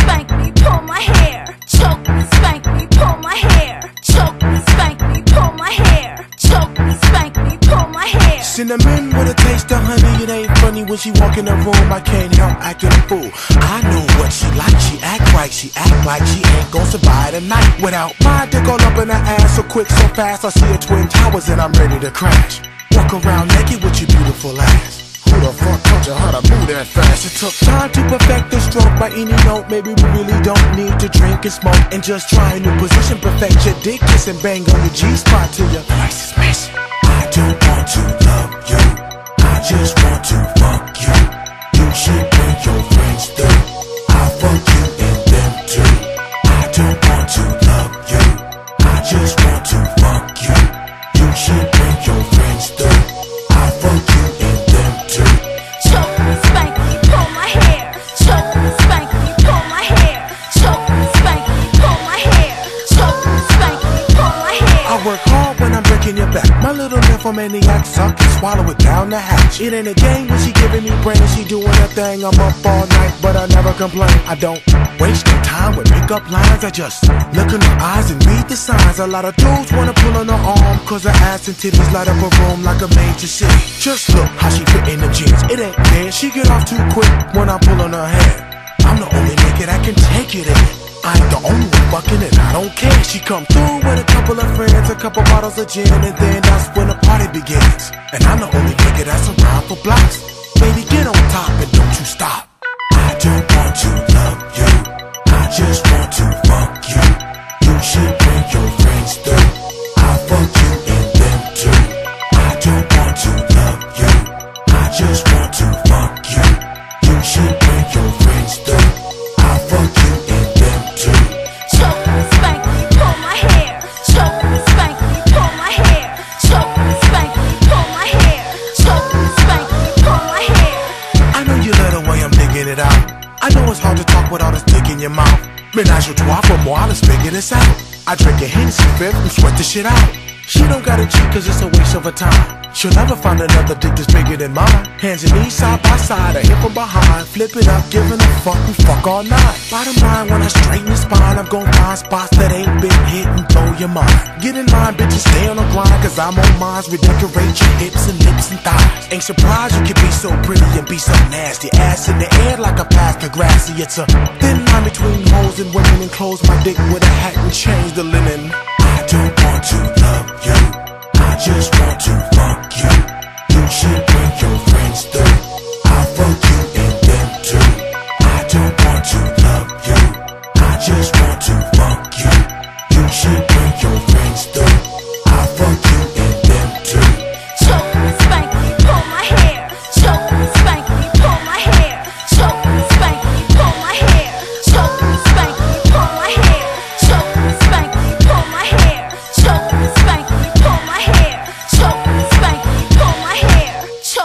spank me, pull my hair. Choke me, spank me, pull my hair. Choke me, spank me, pull my hair. Choke me, spank me, pull my hair. Cinnamon with a taste of honey, it ain't funny when she walk in the room. I can't help acting a fool. I know what she like, she act right, she act like she ain't gon' survive the night without my dick all up in her ass so quick, so fast. I see her twin towers and I'm ready to crash. Walk around naked with your beautiful ass. Fast? It took time to perfect the stroke by any note. Maybe we really don't need to drink and smoke and just try a new position. Perfect your dick, kiss and bang on your G spot till your voice is missing. I don't want to love you. I just when I'm breaking your back. My little nymphomaniac suck and swallow it down the hatch. It ain't a game when she giving me brain. She doing her thing. I'm up all night, but I never complain. I don't waste no time with pickup lines. I just look in her eyes and read the signs. A lot of dudes wanna pull on her arm, cause her ass and titties light up a room like a major city. Just look how she fit in the jeans. It ain't fair. She get off too quick fucking and I don't care. She come through with a couple of friends, a couple bottles of gin, and then that's when the party begins. And I'm the only nigga that's around for blocks. Baby, get on top and don't you stop. I don't want you. Menage a trois for moi, let's figure this out. I drink a Hennessy fifth and sweat the shit out. She don't gotta cheat cause it's a waste of her time. She'll never find another dick that's bigger than mine. Hands and knees side by side, a hip from behind. Flip it up, giving a fuck, we fuck all night. Bottom line, when I straighten the spine, I'm gon' find spots that ain't been and your mind. Get in line, bitches, stay on the grind, cause I'm on mines. Redecorate your hips and lips and thighs. Ain't surprised you can be so pretty and be so nasty. Ass in the air like a Pastor Grassy. It's a thin line between hoes and women and close my dick with a hat and change the linen. I don't want to love you. I just want to fuck you. You should bring your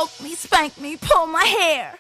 Choke me, spank me, pull my hair.